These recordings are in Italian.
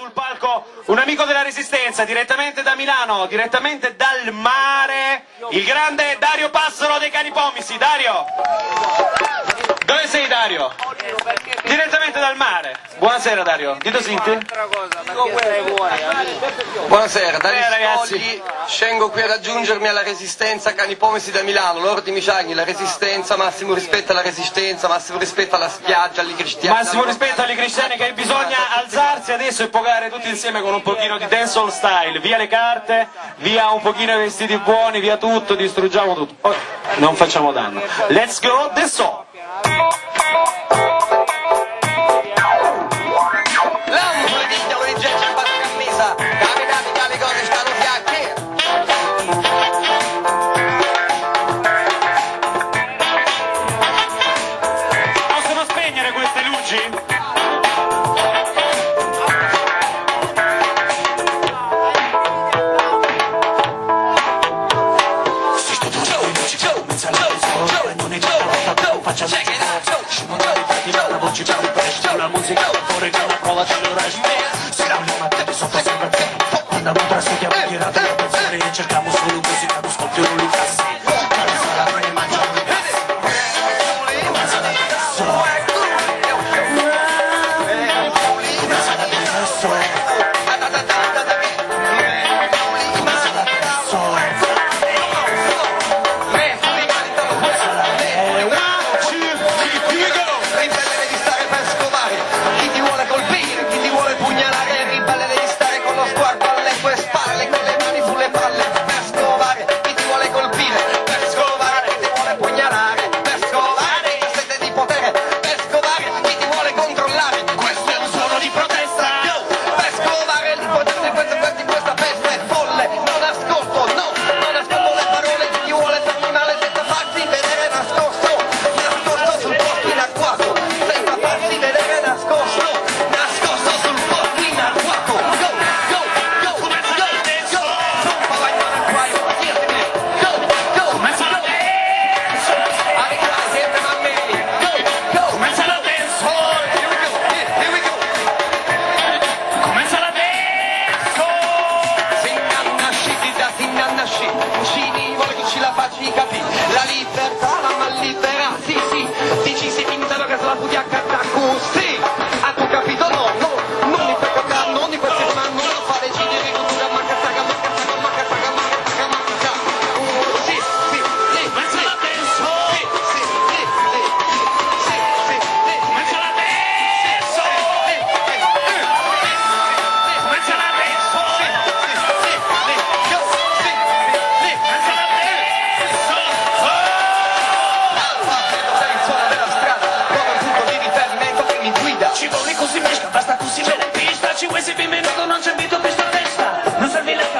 sul palco un amico della Resistenza, direttamente da Milano, direttamente dal mare, il grande Dario Passaro dei Cani Pommici. Dario! Dove sei Dario? Direttamente dal mare. Buonasera Dario. Dito Sinti. Buonasera, Dario Spogli. Scengo qui ad aggiungermi alla resistenza Cani Pomesi da Milano, Lordi Miciani, la resistenza, massimo rispetto alla resistenza, massimo rispetto alla spiaggia, agli cristiani. Massimo rispetto agli cristiani che bisogna alzarsi adesso e pogare tutti insieme con un pochino di dancehall style. Via le carte, via un pochino i vestiti buoni, via tutto, distruggiamo tutto. Non facciamo danno. Let's go, adesso!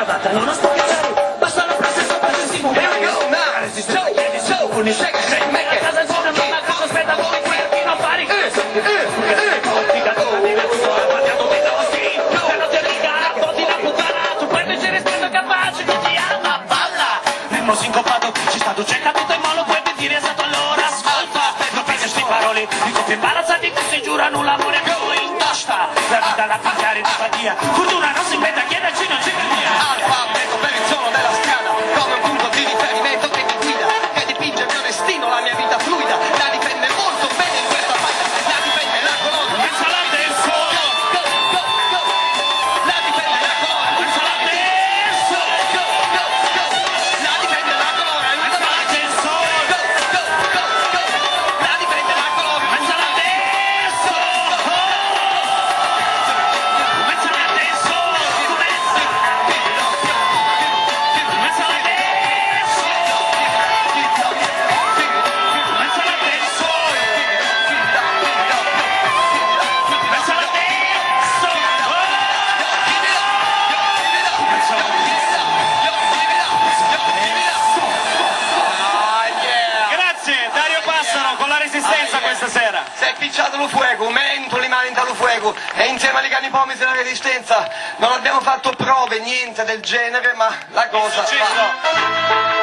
cravatta, non ho spogliatari, basta la frase sopra il testimone. Here we go, now, this is so, yeah, this is so, funny, shake, shake, make it. Casa zona, non a caso, aspetta? Eh, eh, voi, quirchi, eh, ah, non fare, eh, eh, eh. sincopato ci sta docendo tutto in molo puoi mentire esatto allora ascolta. Non pensi parole i coppi imbarazzati che si giurano l'amore a noi. Tosta la vita la pagare di fatia fortuna non si inventa è picciato lo fuoco, mento le mani dallo fuoco e insieme alle canipomi della resistenza non abbiamo fatto prove, niente del genere, ma la cosa... È successo.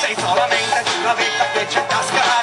Say solamente una vita che a tasca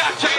gotcha.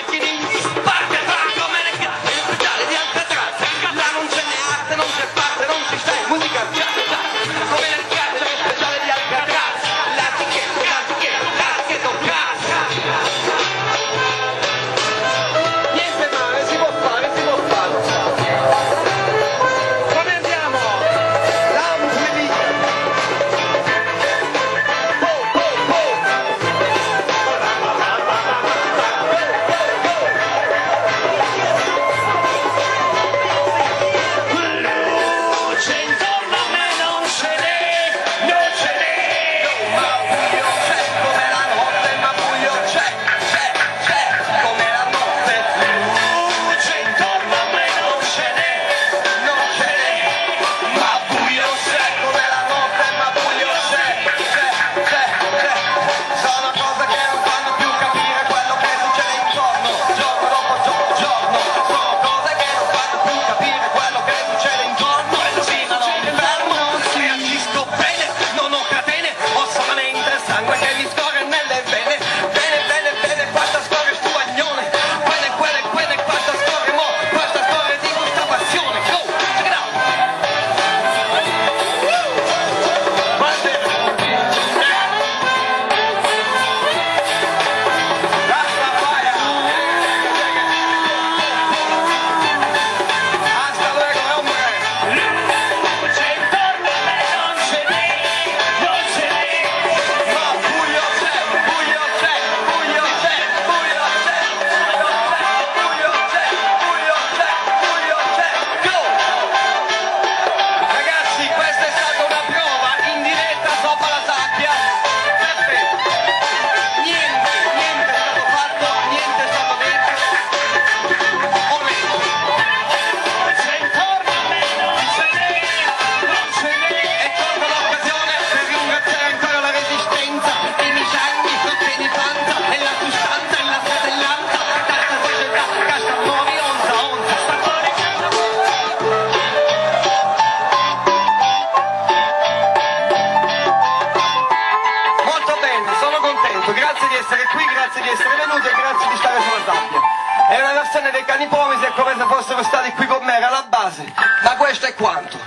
appunto. Grazie di essere qui, grazie di essere venuti e grazie di stare sulla sabbia. È una versione dei cani promesi, è come se fossero stati qui con me, era la base, ma questo è quanto.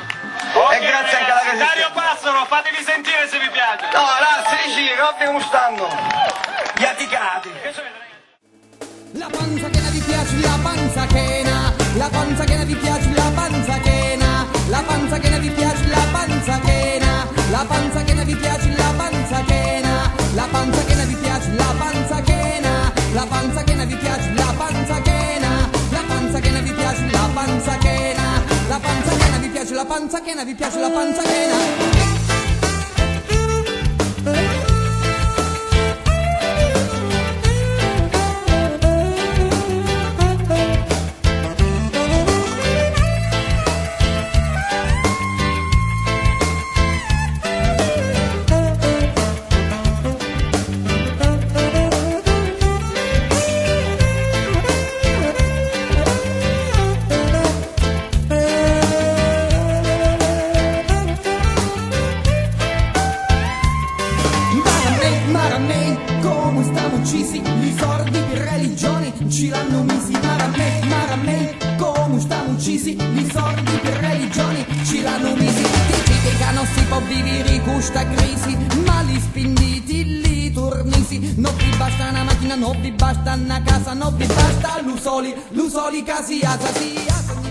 Okay, e grazie ragazzi, anche alla resistenza. Dario Passano, fatevi sentire se vi piace. No, lasci di Robby Mustanno, gli atticati. La panza chena vi piace, la panza chena, la panza chena vi piace, la panza chena, la panza chena vi piace, la panza chena, la panza panzacchena, vi piace la panzacchena? Ci l'hanno misi, maramè, maramè, come stiamo uccisi, i sordi per religioni ci l'hanno misi, ti che non si può vivere questa crisi, ma li spinditi, li tornisi, non vi basta una macchina, non vi basta una casa, non vi basta l'usoli, l'usoli casi, asa, si, asa,